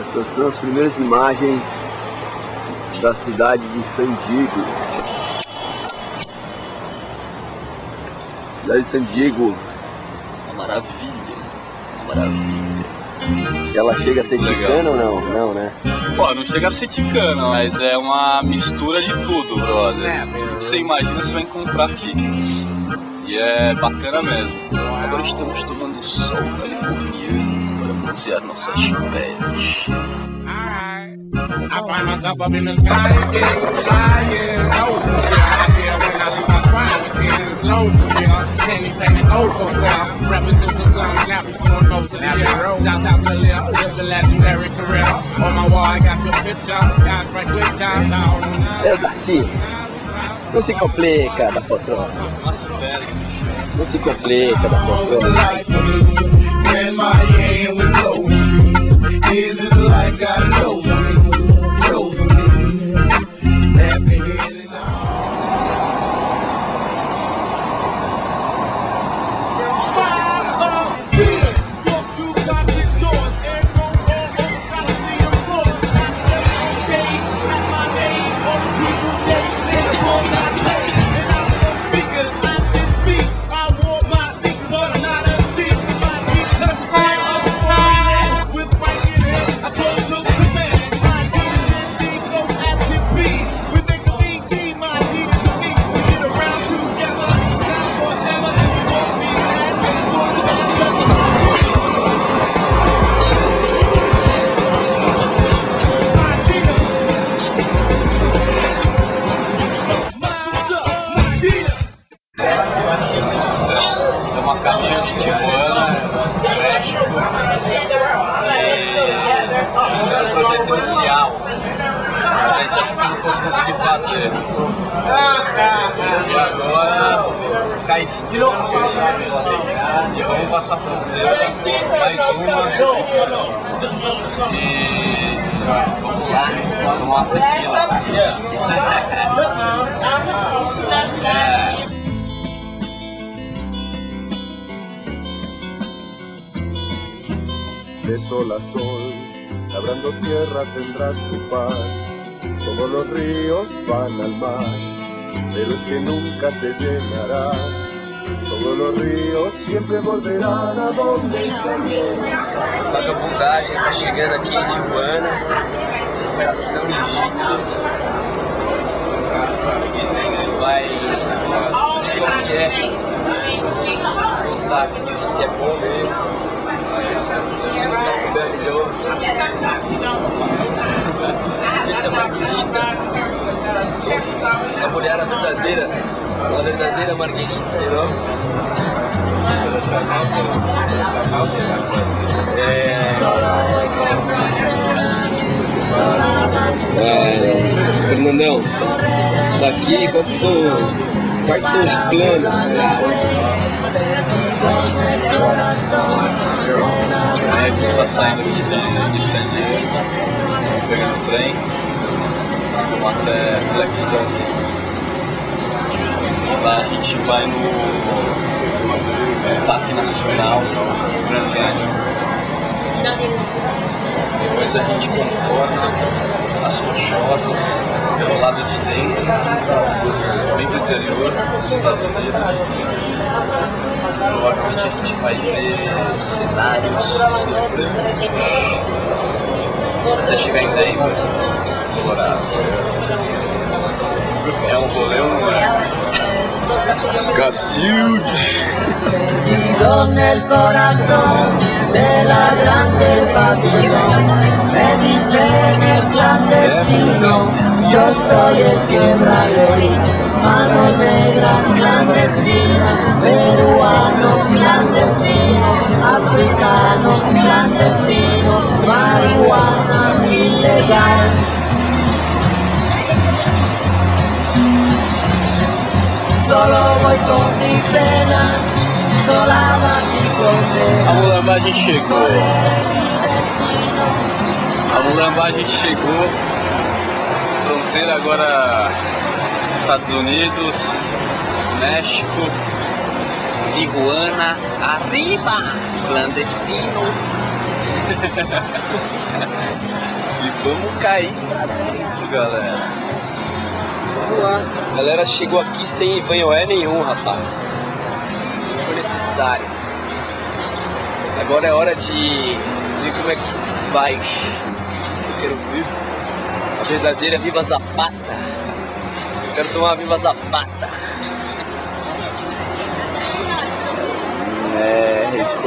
Essas são as primeiras imagens da cidade de San Diego. Cidade de San Diego. Uma maravilha. Uma maravilha. Ela chega a ser ticana ou não? Não, né? Pô, não chega a ser ticana, mas é uma mistura de tudo, brother. Tudo que você imagina você vai encontrar aqui. E é bacana mesmo. Agora estamos tomando sol californiano para bronzear nossas peles. I find myself up in the sky again, flying so severe. When I leave my grind again, it's low to me. Anything that goes so far. Represents the sun, now between most of the year. Shout out to Lil, live the legendary career. On my wall, I got your picture. Contract with time, down. É, Darcy. Não se complica da patroa. Não se complica da patroa. A gente achou que não fosse conseguir fazer. E agora cá estamos. E vamos passar a fronteira. Mais uma. E vamos lá, tomar uma tequila. É. de sol a sol, labrando tierra tendrás tu pan. Todos los ríos van al mar, pero es que nunca se llenará. Todos los ríos siempre volverán a donde salieron. Vagabundagem tá chegando aqui em Tijuana. Operação Jiu-Jitsu. Vai ver o que é. É bom mesmo. Melhor. Essa é Marguerita. Essa mulher é verdadeira. Uma verdadeira Marguerita, entendeu? É, Fernandão, daqui qual que são, quais são os planos? A gente está saindo aqui de, de San Diego, pegando o trem, vamos até Flagstaff. Lá a gente vai no Parque Nacional Grand Canyon. Depois a gente contorna as rochosas pelo lado de dentro, bem do interior dos Estados Unidos. Provavelmente a gente vai ver cenários deslumbrantes até chegar em Denver, Colorado. É um rolê não é? Cacilde! La grande. Yo soy el quebradero. Mano negra clandestina, peruano clandestino, africano clandestino, marihuana ilegal. Solo voy con mi pena, sola va mi condena. A mulambagem chegou. A mulambagem chegou. Fronteira agora Estados Unidos, México, Tijuana, arriba, clandestino. e vamos cair pra dentro, galera. Vamos lá. A galera chegou aqui sem vanhoé nenhum, rapaz. Não foi necessário. Agora é hora de ver como é que se faz. Eu quero ver verdadeira Viva Zapata. Quero tomar Viva Zapata. É,